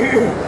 Yeah.